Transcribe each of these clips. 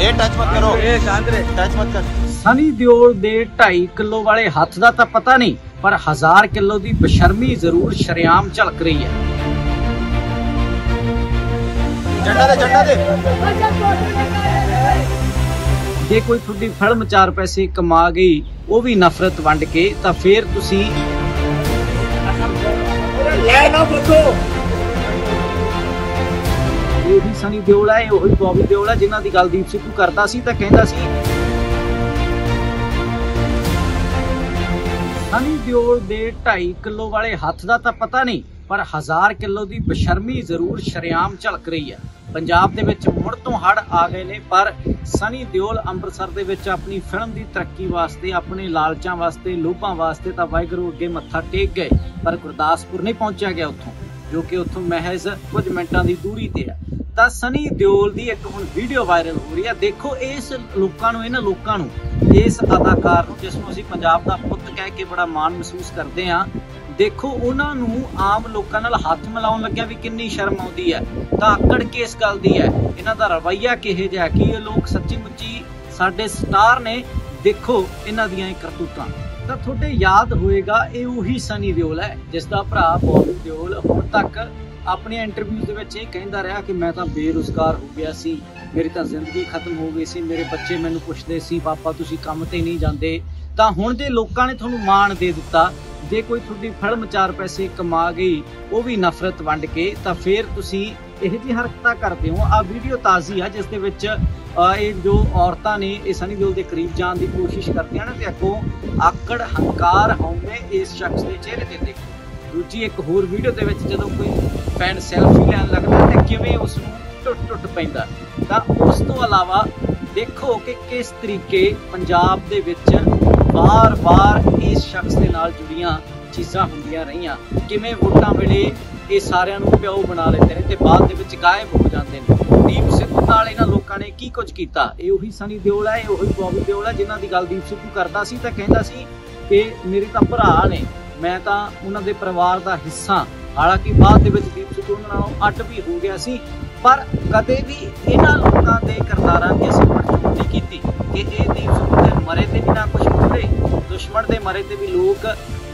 ਇਹ ਟੱਚ ਮਤ ਕਰੋ। ਇਹ ਸ਼ਾਂਤਰੇ। ਟੱਚ ਮਤ ਕਰ। ਸਨੀ ਦਿਓਲ ਦੇ 2.5 ਕਿਲੋ ਵਾਲੇ ਹੱਥ ਦਾ ਤਾਂ ਪਤਾ ਨਹੀਂ ਪਰ 1000 ਕਿਲੋ ਦੀ ਬਸ਼ਰਮੀ ਜ਼ਰੂਰ ਸ਼ਰਿਆਮ ਝਲਕ ਰਹੀ ਹੈ। ਝੰਡਾ ਦੇ ਝੰਡਾ ਦੇ। ਜੇ ਕੋਈ ਤੁਹਾਡੀ ਫਿਲਮ 4 ਪੈਸੇ ਕਮਾ ਗਈ ਉਹ ਵੀ ਨਫ਼ਰਤ ਵੰਡ ਕੇ ਤਾਂ ਫੇਰ ਤੁਸੀਂ ਲੈ ਨਾ ਬੁੱਧੋ ਇਹ ਵੀ ਸਨੀ ਦਿਓਲ ਹੈ ਇਹ ਉਹੀ ਬੌਬੀ ਦਿਓਲ ਹੈ ਜਿਨ੍ਹਾਂ ਦੀ ਗੱਲ ਦੀਪ ਸਿੱਧੂ ਕਰਦਾ ਸੀ ਤਾਂ ਕਹਿੰਦਾ ਸੀ, ਸਨੀ ਦਿਓਲ ਦੇ 2.5 ਕਿਲੋ ਵਾਲੇ ਹੱਥ ਦਾ ਤਾਂ ਪਤਾ ਨਹੀਂ, ਪਰ 1000 ਕਿਲੋ ਦੀ ਬਸ਼ਰਮੀ ਜ਼ਰੂਰ ਸ਼ਰਿਆਮ ਝਲਕ ਰਹੀ ਹੈ। ਪੰਜਾਬ ਦੇ ਵਿੱਚ ਮੁੜ ਤੋਂ ਹੜ ਆ ਗਏ ਨੇ, ਪਰ ਸਨੀ ਦਿਓਲ ਅੰਮ੍ਰਿਤਸਰ ਦੇ ਵਿੱਚ ਆਪਣੀ ਫਿਲਮ ਦੀ ਤਰੱਕੀ ਵਾਸਤੇ, ਆਪਣੇ ਲਾਲਚਾਂ ਵਾਸਤੇ, ਲੋਭਾਂ ਵਾਸਤੇ ਤਾਂ ਵਾਹਿਗੁਰੂ ਅੱਗੇ ਮੱਥਾ ਟੇਕ ਗਏ, ਪਰ ਗੁਰਦਾਸਪੁਰ ਨਹੀਂ ਪਹੁੰਚਿਆ ਗਿਆ ਉੱਥੋਂ, ਜੋ ਕਿ ਉੱਥੋਂ ਮਹਿਜ਼ ਕੁਝ ਮਿੰਟਾਂ ਦੀ ਦੂਰੀ ਤੇ ਹੈ। ਤਾਂ ਸਨੀ ਦਿਓਲ ਦੀ ਇੱਕ ਹੁਣ ਵੀਡੀਓ ਵਾਇਰਲ ਹੋ ਰਹੀ ਹੈ ਦੇਖੋ ਇਸ ਲੋਕਾਂ ਨੂੰ, ਇਹਨਾਂ ਲੋਕਾਂ ਨੂੰ, ਇਸ ਅਦਾਕਾਰ ਨੂੰ, ਜਿਸ ਨੂੰ ਅਸੀਂ ਪੰਜਾਬ ਦਾ ਪੁੱਤ ਕਹਿ ਕੇ ਬੜਾ ਮਾਣ ਮਹਿਸੂਸ ਕਰਦੇ ਹਾਂ, ਦੇਖੋ ਉਹਨਾਂ ਨੂੰ ਆਮ ਲੋਕਾਂ ਨਾਲ ਹੱਥ ਮਿਲਾਉਣ ਲੱਗਿਆ ਵੀ ਕਿੰਨੀ ਸ਼ਰਮ ਆਉਂਦੀ ਹੈ। ਤਾਂ ਆਕੜ ਕੇ ਇਸ ਗੱਲ ਦੀ ਹੈ। ਇਹਨਾਂ ਦਾ ਰਵੱਈਆ ਕਿਹੋ ਜਿਹਾ ਕਿ ਇਹ ਲੋਕ ਸੱਚੀ ਮੁੱਚੀ ਸਾਡੇ ਸਟਾਰ ਨੇ? ਦੇਖੋ ਇਹਨਾਂ ਦੀਆਂ ਇਹ ਕਰਤੂਤਾਂ। ਤਾਂ ਤੁਹਾਡੇ ਯਾਦ ਹੋਏਗਾ, ਇਹ ਉਹੀ ਸਨੀ ਦਿਓਲ ਹੈ, ਜਿਸ ਦਾ ਭਰਾ ਬੌਬੀ ਦਿਓਲ ਹੁਣ ਆਪਣੀਆਂ ਇੰਟਰਵਿਊਜ਼ ਦੇ ਵਿੱਚ ਇਹ ਕਹਿੰਦਾ ਰਿਹਾ ਕਿ ਮੈਂ ਤਾਂ ਬੇਰੁਜ਼ਗਾਰ ਹੋ ਗਿਆ ਸੀ, ਮੇਰੀ ਤਾਂ ਜ਼ਿੰਦਗੀ ਖਤਮ ਹੋ ਗਈ ਸੀ, ਮੇਰੇ ਬੱਚੇ ਮੈਨੂੰ ਪੁੱਛਦੇ ਸੀ, ਪਾਪਾ, ਤੁਸੀਂ ਕੰਮ ਤੇ ਨਹੀਂ ਜਾਂਦੇ। ਤਾਂ ਹੁਣ ਜੇ ਲੋਕਾਂ ਨੇ ਤੁਹਾਨੂੰ ਮਾਣ ਦੇ ਦਿੱਤਾ, ਜੇ ਕੋਈ ਤੁਹਾਡੀ ਫਿਲਮ 4 ਪੈਸੇ ਕਮਾ ਗਈ, ਉਹ ਵੀ ਨਫ਼ਰਤ ਵੰਡ ਕੇ, ਤਾਂ ਫਿਰ ਤੁਸੀਂ ਇਹ ਜਿਹੀ ਹਰਕਤਾਂ ਕਰਦੇ ਹੋ। ਆ ਵੀਡੀਓ ਤਾਜ਼ੀ ਆ, ਜਿਸ ਦੇ ਵਿੱਚ ਇਹ ਜੋ ਔਰਤਾਂ ਨੇ ਇਹ ਸਨੀ ਦਿਓਲ ਦੇ ਕਰੀਬ ਜਾਣ ਦੀ ਕੋਸ਼ਿਸ਼ ਕਰਦੀਆਂ ਨੇ ਤੇ ਅੱਗੋਂ ਆਕੜ ਹੰਕਾਰ ਹਉਮੈ ਇਸ ਸ਼ਖਸ ਦੇ ਚਿਹਰੇ ਤੇ। ਦੇਖੋ ਦੂਜੀ ਇੱਕ ਹੋਰ ਵੀਡੀਓ ਦੇ ਵਿੱਚ ਜਦੋਂ ਕੋਈ ਫੈਨ ਸੈਲਫੀ ਲੈਣ ਲੱਗਦਾ ਤੇ ਕਿਵੇਂ ਉਸ ਨੂੰ ਟੁੱਟ ਟੁੱਟ ਪੈਂਦਾ ਤਾਂ ਉਸ ਤੋਂ ਇਲਾਵਾ ਦੇਖੋ ਕਿ ਕਿਸ ਤਰੀਕੇ ਪੰਜਾਬ ਦੇ ਵਿੱਚ ਵਾਰ-ਵਾਰ ਇਸ ਸ਼ਖਸ ਦੇ ਨਾਲ ਜੁੜੀਆਂ ਚੀਜ਼ਾਂ ਹੁੰਦੀਆਂ ਰਹੀਆਂ। ਕਿਵੇਂ ਵੋਟਾਂ ਵੇਲੇ ਇਹ ਸਾਰਿਆਂ ਨੂੰ ਪਿਓ ਬਣਾ ਲੈਂਦੇ ਨੇ ਤੇ ਬਾਅਦ ਦੇ ਵਿੱਚ ਗਾਇਬ ਹੋ ਜਾਂਦੇ ਨੇ। ਦੀਪ ਸਿੱਧੂ ਨਾਲ ਇਹਨਾਂ ਲੋਕਾਂ ਨੇ ਕੀ ਕੁਝ ਕੀਤਾ? ਇਹ ਉਹੀ ਸਨੀ ਦਿਓਲ ਹੈ, ਇਹ ਉਹੀ ਬੌਬੀ ਦਿਓਲ ਹੈ ਜਿਨ੍ਹਾਂ ਦੀ ਗੱਲ ਦੀਪ ਸਿੱਧੂ ਕਰਦਾ ਸੀ ਤਾਂ ਕਹਿੰਦਾ ਸੀ ਕਿ ਮੇਰੇ ਤਾਂ ਭਰਾ ਨੇ। ਮੈਂ ਤਾਂ ਉਹਨਾਂ ਦੇ ਪਰਿਵਾਰ ਦਾ ਹਿੱਸਾ ਹਾਲਾਂਕਿ ਬਾਅਦ ਦੇ ਵਿੱਚ ਦੀਪ ਸਿੱਧੂ ਉਹਨਾਂ ਨਾਲੋਂ ਅੱਡ ਵੀ ਹੋ ਗਿਆ ਸੀ, ਪਰ ਕਦੇ ਵੀ ਇਹਨਾਂ ਲੋਕਾਂ ਦੇ ਕਰਤਾਰਾਂ ਦੀ ਅਸੀਂ ਪੜਚੋਲ ਨਹੀਂ ਕੀਤੀ ਕਿ ਇਹ ਦੀਪ ਸਿੱਧੂ ਦੇ ਮਰੇ ਤੇ ਵੀ ਨਾ ਕੁਝ ਬੋਲੇ ਦੁਸ਼ਮਣ ਦੇ ਮਰੇ ਤੇ ਵੀ ਲੋਕ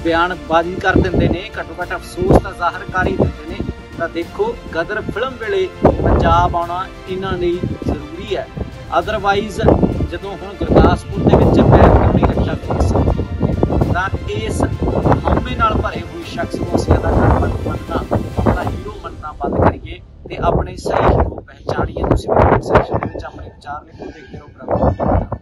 ਬਿਆਨਬਾਜ਼ੀ ਕਰ ਦਿੰਦੇ ਨੇ ਘੱਟੋ ਘੱਟ ਅਫਸੋਸ ਤਾਂ ਜ਼ਾਹਰ ਕਰ ਹੀ ਦਿੰਦੇ ਨੇ। ਤਾਂ ਦੇਖੋ, ਗਦਰ ਫਿਲਮ ਵੇਲੇ ਪੰਜਾਬ ਆਉਣਾ ਇਹਨਾਂ ਲਈ ਜ਼ਰੂਰੀ ਹੈ। ਅਦਰਵਾਈਜ਼ ਜਦੋਂ ਹੁਣ ਗੁਰਦਾਸਪੁਰ ਦੇ ਵਿੱਚ ਪੈਰ ਕਿਉਂ ਰੱਖਿਆ ਫਿਕਸ ਤਾਂ ਇਸ ਹਉਮੈ ਨਾਲ ਭਰੇ ਹੋਏ ਸ਼ਖਸ ਨੂੰ ਅਸੀਂ ਅਦਾਕਾਰ ਮੰਨਣਾ, ਆਪਣਾ ਹੀਰੋ ਮੰਨਣਾ ਬੰਦ ਕਰੀਏ ਤੇ ਆਪਣੇ ਸਹੀ ਹੀਰੋ ਪਹਿਚਾਣੀਏ। ਤੁਸੀਂ ਵੀ ਕਮੈਂਟ ਸੈਕਸ਼ਨ ਦੇ ਵਿੱਚ ਆਪਣੇ ਵਿਚਾਰ ਲਿਖੋ, ਦੇਖਦੇ ਰਹੋ ਪ੍ਰਭੂ